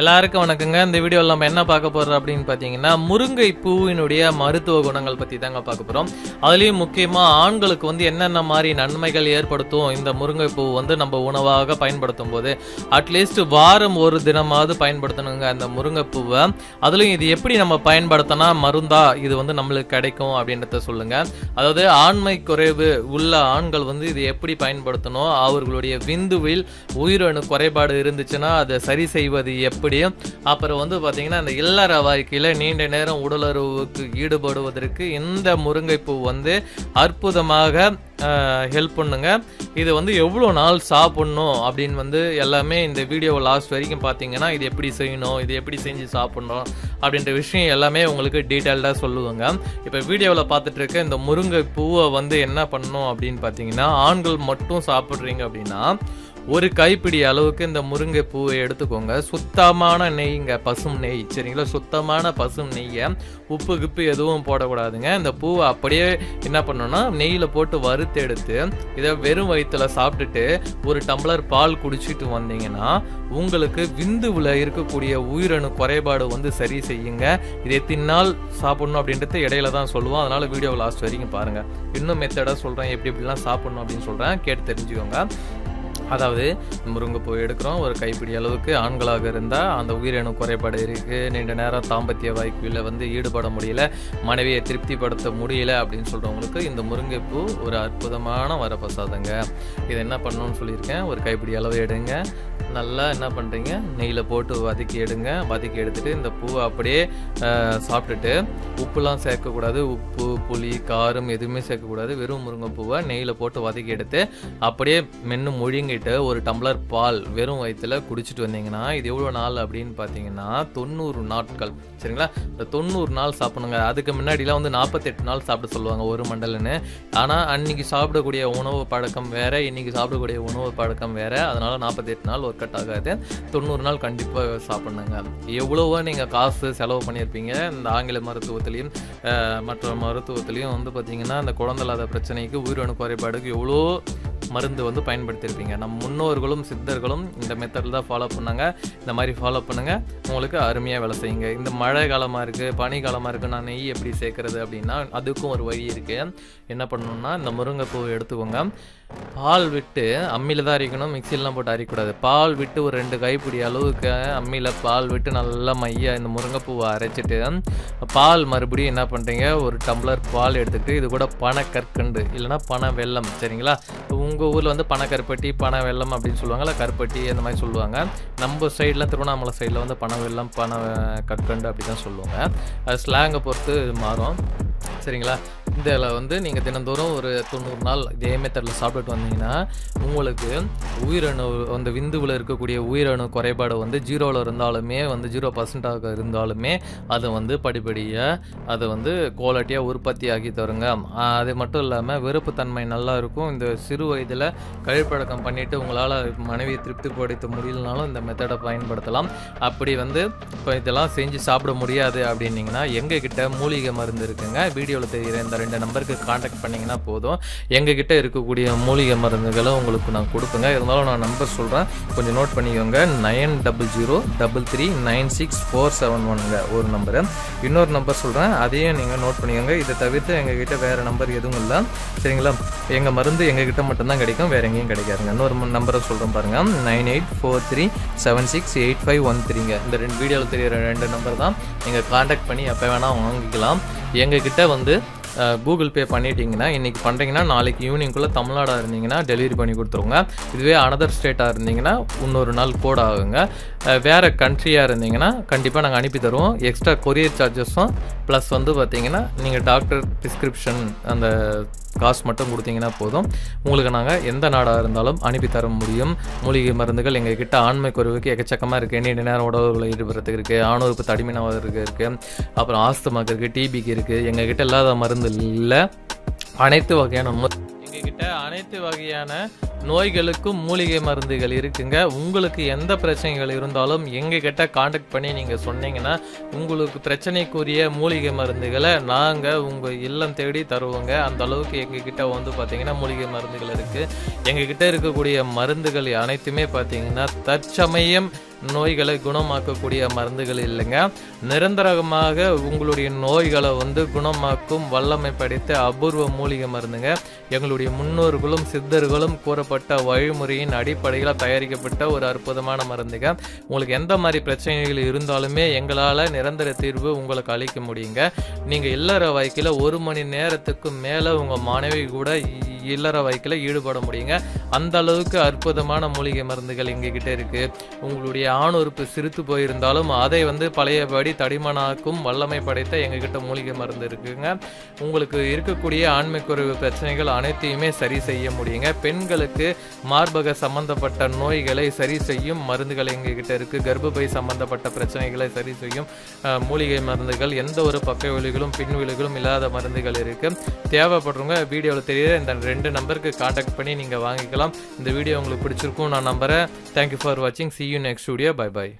எல்லாருக்கும் வணக்கங்க. இந்த வீடியோவில் நம்ம என்ன பார்க்க போறோம் அப்படின்னு பார்த்தீங்கன்னா முருங்கை பூவினுடைய மருத்துவ குணங்கள் பற்றி தாங்க பார்க்க போகிறோம் அதுலேயும் முக்கியமாக ஆண்களுக்கு வந்து என்னென்ன மாதிரி நன்மைகள் ஏற்படுத்தும் இந்த முருங்கை பூ வந்து நம்ம உணவாக பயன்படுத்தும் போது அட்லீஸ்ட் வாரம் ஒரு தினமாவது பயன்படுத்தணுங்க அந்த முருங்கை பூவை. அதுலேயும் இது எப்படி நம்ம பயன்படுத்தினா மருந்தா இது வந்து நம்மளுக்கு கிடைக்கும் அப்படின்றத சொல்லுங்க. அதாவது ஆண்மை குறைவு உள்ள ஆண்கள் வந்து இது எப்படி பயன்படுத்தணும்? அவர்களுடைய விந்துவில் உயிரணு குறைபாடு இருந்துச்சுன்னா அதை சரி செய்வது எப்படி அப்புறம் வந்து பார்த்தீங்கன்னா இந்த இல்லற வாழ்க்கையில் நீண்ட நேரம் உடலுறவுக்கு ஈடுபடுவதற்கு இந்த முருங்கைப்பூ வந்து அற்புதமாக ஹெல்ப் பண்ணுங்க. இது வந்து எவ்வளோ நாள் சாப்பிட்ணும் அப்படின்னு வந்து எல்லாமே இந்த வீடியோ லாஸ்ட் வரைக்கும் பார்த்தீங்கன்னா இது எப்படி செய்யணும் இது எப்படி செஞ்சு சாப்பிட்ணும் அப்படின்ற விஷயம் எல்லாமே உங்களுக்கு டீட்டெயில்டாக சொல்லுவாங்க இப்போ வீடியோவில் பார்த்துட்டு இருக்க இந்த முருங்கை பூவை வந்து என்ன பண்ணணும் அப்படின்னு பார்த்தீங்கன்னா ஆண்கள் மட்டும் சாப்பிட்றீங்க அப்படின்னா ஒரு கைப்பிடி அளவுக்கு இந்த முருங்கை பூவை எடுத்துக்கோங்க. சுத்தமான நெய்ங்க பசும் நெய் சரிங்களா? சுத்தமான பசும் நெய்யை உப்பு கிப்பு எதுவும் போடக்கூடாதுங்க. இந்த பூவை அப்படியே என்ன பண்ணணும்னா நெய்யில் போட்டு வறுத்து எடுத்து இதை வெறும் வயிற்றுல சாப்பிட்டுட்டு ஒரு டம்ளர் பால் குடிச்சிட்டு வந்தீங்கன்னா உங்களுக்கு விந்துவில் இருக்கக்கூடிய உயிரணு குறைபாடு வந்து சரி செய்யுங்க. இதை தின்னால் நாள் சாப்பிடணும் அப்படின்றது இடையில தான் சொல்லுவோம். அதனால வீடியோ லாஸ்ட் வரைக்கும் பாருங்கள் இன்னும் மெத்தடாக சொல்கிறேன் எப்படி எப்படிலாம் சாப்பிடணும் அப்படின்னு சொல்கிறேன் கேட்டு தெரிஞ்சுக்கோங்க. அதாவது முருங்கைப்பூ எடுக்கிறோம். ஒரு கைப்பிடி அளவுக்கு ஆண்களாக இருந்தால் அந்த உயிரணு குறைபாடு இருக்குது நீண்ட நேரம் தாம்பத்திய வாய்ப்பில் வந்து ஈடுபட முடியல. மனைவியை திருப்திப்படுத்த முடியல அப்படின்னு சொல்கிறவங்களுக்கு இந்த முருங்கைப்பூ ஒரு அற்புதமான வரப்பிரசாதங்க. இது என்ன பண்ணணும்னு சொல்லியிருக்கேன். ஒரு கைப்பிடி அளவு எடுங்க. நல்லா என்ன பண்ணுறீங்க நெய்யில் போட்டு வதக்கி எடுங்க. வதக்கி எடுத்துட்டு இந்த பூவை அப்படியே சாப்பிட்டுட்டு உப்புலாம் சேர்க்கக்கூடாது. உப்பு புளி காரம் எதுவுமே சேர்க்கக்கூடாது. வெறும் முருங்கைப்பூவை நெய்யில் போட்டு வதக்கி எடுத்து அப்படியே மென்று முழுங்கிட்டு ஒரு டம்ளர் பால் வெறும் வயிற்றுல குடிச்சிட்டு வந்தீங்கன்னா இது எவ்வளோ நாள்? அப்படின்னு பார்த்தீங்கன்னா தொண்ணூறு நாட்கள். சரிங்களா? இந்த தொண்ணூறு நாள் சாப்பிடுங்க அதுக்கு முன்னாடிலாம் வந்து நாற்பத்தெட்டு நாள் சாப்பிட சொல்லுவாங்க ஒரு மண்டலன்னு ஆனால் அன்னைக்கு சாப்பிடக்கூடிய உணவு பழக்கம் வேறு இன்னைக்கு சாப்பிடக்கூடிய உணவு பழக்கம் வேறு. அதனால் நாற்பத்தெட்டு நாள் ஒர்க் அவுட் ஆகாது. தொண்ணூறு நாள் கண்டிப்பாக சாப்பிட்ணுங்க. எவ்வளவோ நீங்கள் காசு செலவு பண்ணியிருப்பீங்க. இந்த ஆங்கில மருத்துவத்துலேயும் மற்ற மருத்துவத்துலேயும் வந்து பார்த்தீங்கன்னா இந்த குழந்தை இல்லாத பிரச்சனைக்கு உயிரணு குறைபாடுக்கு எவ்வளோ மருந்து வந்து பயன்படுத்தியிருப்பீங்க. நம்ம முன்னோர்களும் சித்தர்களும் இந்த மெத்தடில் தான் ஃபாலோ பண்ணாங்க. இந்த மாதிரி ஃபாலோ பண்ணுங்கள் உங்களுக்கு அருமையாக வேலை செய்யுங்க. இந்த மழை காலமாக இருக்குது பனி காலமாக இருக்குது நான் நெய் எப்படி சேர்க்குறது அப்படின்னா அதுக்கும் ஒரு வழி இருக்குது என்ன பண்ணணும்னா இந்த முருங்கைப்பூவை எடுத்துக்கோங்க. பால் விட்டு அம்மியில் தான் அரைக்கணும். மிக்சிலலாம் போட்டு அரைக்கக்கூடாது. பால் விட்டு ஒரு ரெண்டு கைப்பிடி அளவுக்கு அம்மியில் பால் விட்டு நல்லா மைய இந்த முருங்கைப்பூவை அரைச்சிட்டு பால் மறுபடியும் என்ன பண்ணுறீங்க ஒரு டம்ளர் பால் எடுத்துக்கிட்டு இது கூட பனக்கற்கண்டு இல்லைன்னா பனை வெள்ளம் சரிங்களா? உங்கள் இப்போ ஊரில் வந்து பணக்கருப்பட்டி பனை வெல்லம் அப்படின்னு சொல்லுவாங்கல்ல கருப்பட்டி அந்த மாதிரி சொல்லுவாங்க. நம்ம சைடில் திருவண்ணாமலை சைடில் வந்து பனை வெல்லம் பனை கற்கண்டு அப்படி தான் சொல்லுவாங்க. அது ஸ்லாங்கை பொறுத்து மாறும். சரிங்களா? இதில் வந்து நீங்கள் தினந்தோறும் ஒரு தொண்ணூறு நாள் இதே மெத்தடில் சாப்பிட்டுட்டு வந்தீங்கன்னா உங்களுக்கு உயிரணு அந்த விந்துவில் இருக்கக்கூடிய உயிரணு குறைபாடு வந்து ஜீரோவில் இருந்தாலுமே வந்து ஜீரோ பர்சன்டாக இருந்தாலுமே அதை வந்து படிப்படியாக அதை வந்து குவாலிட்டியாக உற்பத்தி ஆக்கி தருங்க. அது மட்டும் இல்லாமல் வெறுப்புத்தன்மை நல்லா இருக்கும். இந்த சிறு வயதில் கழிப்பழக்கம் பண்ணிவிட்டு உங்களால் மனைவியை திருப்திப்படுத்த முடியலனாலும் இந்த மெத்தடை பயன்படுத்தலாம். அப்படி வந்து இப்போ இதெல்லாம் செஞ்சு சாப்பிட முடியாது அப்படின்னீங்கன்னா எங்ககிட்ட மூலிகை மருந்து இருக்குங்க. வீடியோவில் தெரிகிற இந்த ரெண்டு நம்பருக்கு காண்டாக்ட் பண்ணிங்கன்னா போதும். எங்ககிட்ட இருக்கக்கூடிய மூலிகை மருந்துகளை உங்களுக்கு நான் கொடுப்பேங்க. இருந்தாலும் நான் நம்பர் சொல்கிறேன் கொஞ்சம் நோட் பண்ணிக்கோங்க. Nine double zero double three nine six four seven ஒன்னுங்க. ஒரு நம்பரு. இன்னொரு நம்பர் சொல்கிறேன் அதையும் நீங்கள் நோட் பண்ணிக்கோங்க. இதை தவிர்த்து எங்ககிட்ட வேறு நம்பர் எதுவும் இல்லை. சரிங்களா? எங்கள் மருந்து எங்ககிட்ட மட்டும்தான் கிடைக்கும். வேறு எங்கேயும் கிடைக்காதுங்க. இன்னொரு நம்பரை சொல்கிறேன் பாருங்கள் nine eight four three seven six eight five one த்ரீங்க. இந்த ரெண்டு வீடியோவில் தெரியிற ரெண்டு நம்பர் தான். நீங்கள் காண்டாக்ட் பண்ணி எப்போ வேணால் வாங்கிக்கலாம். எங்ககிட்ட வந்து கூகுள் பே பண்ணிட்டீங்கன்னா இன்றைக்கி பண்ணுறீங்கன்னா நாளைக்கு ஈவினிங்குள்ளே தமிழ்நாடாக இருந்தீங்கன்னா டெலிவரி பண்ணி கொடுத்துருங்க. இதுவே அனதர் ஸ்டேட்டாக இருந்தீங்கன்னா இன்னொரு நாள் கூட ஆகுங்க. வேறு கண்ட்ரியாக இருந்தீங்கன்னா கண்டிப்பாக நாங்கள் அனுப்பி தருவோம். எக்ஸ்ட்ரா கொரியர் சார்ஜஸும் ப்ளஸ் வந்து பார்த்தீங்கன்னா நீங்கள் டாக்டர் ப்ரிஸ்கிரிப்ஷன் அந்த காசு மட்டும் கொடுத்தீங்கன்னா போதும். உங்களுக்கு நாங்கள் எந்த நாடாக இருந்தாலும் அனுப்பி தர முடியும். மூலிகை மருந்துகள் எங்கள் கிட்ட ஆண்மை குறைவுக்கு எக்கச்சக்கமாக இருக்குது நீண்ட நேரம் உடவுகளை ஈடுபடுறதுக்கு இருக்குது ஆணவருக்கு தடிமனாவதற்கு இருக்குது அப்புறம் ஆஸ்துமாக்கு இருக்குது டிபிக்கு இருக்குது எங்கள் கிட்ட இல்லாத மருந்து இல்லை. அனைத்து வகையான எங்ககிட்ட அனைத்து வகையான நோய்களுக்கும் மூலிகை மருந்துகள் இருக்குங்க. உங்களுக்கு எந்த பிரச்சனைகள் இருந்தாலும் எங்ககிட்ட காண்டக்ட் பண்ணி நீங்கள் சொன்னீங்கன்னா உங்களுக்கு பிரச்சனைக்குரிய மூலிகை மருந்துகளை நாங்கள் உங்கள் இல்லம் தேடி தருவோங்க. அந்த அளவுக்கு எங்ககிட்ட வந்து பார்த்திங்கன்னா மூலிகை மருந்துகள் இருக்குது எங்ககிட்ட இருக்கக்கூடிய மருந்துகள் அனைத்துமே பார்த்திங்கன்னா தற்சமயம் நோய்களை குணமாக்கக்கூடிய மருந்துகள் இல்லைங்க. நிரந்தரமாக உங்களுடைய நோய்களை வந்து குணமாக்கும் வல்லமை படைத்த அபூர்வ மூலிகை மருந்துங்க. எங்களுடைய முன்னோர்களும் சித்தர்களும் கூறப்பட்ட வழிமுறையின் அடிப்படையில் தயாரிக்கப்பட்ட ஒரு அற்புதமான மருந்துங்க. உங்களுக்கு எந்த மாதிரி பிரச்சனைகள் இருந்தாலுமே எங்களால் நிரந்தர தீர்வு உங்களுக்கு அளிக்க முடியுங்க. நீங்கள் இல்லற வாய்க்கில் ஒரு மணி நேரத்துக்கு மேலே உங்கள் மனைவி கூட இ- இல்லற வைக்கில் ஈடுபட முடியுங்க. அந்த அளவுக்கு அற்புதமான மூலிகை மருந்துகள் எங்ககிட்ட இருக்கு. உங்களுடைய ஆண் உறுப்பு சிரித்து போயிருந்தாலும் அதை வந்து பழையபடி தடிமனாக்கும் வல்லமை படைத்த எங்ககிட்ட மூலிகை மருந்து இருக்குங்க. உங்களுக்கு இருக்கக்கூடிய ஆண்மை குறைவு பிரச்சனைகள் அனைத்தையுமே சரி செய்ய முடியுங்க. பெண்களுக்கு மார்பக சம்பந்தப்பட்ட நோய்களை சரி செய்யும் மருந்துகள் எங்ககிட்ட இருக்கு. கர்ப்பப்பை சம்பந்தப்பட்ட பிரச்சனைகளை சரி செய்யும் மூலிகை மருந்துகள் எந்த ஒரு பக்க விழிகளும் பின் விழிகளும் இல்லாத மருந்துகள் இருக்கு. தேவைப்படுறவங்க வீடியோவில் தெரியுற இந்த ரெண்டு நம்பருக்கு காண்டாக்ட் பண்ணி நீங்கள் வாங்கிக்கலாம். இந்த வீடியோ உங்களுக்கு பிடிச்சிருக்கும் நான் நம்புகிறேன் தேங்க்யூ ஃபார் வாட்சிங் see you next video bye bye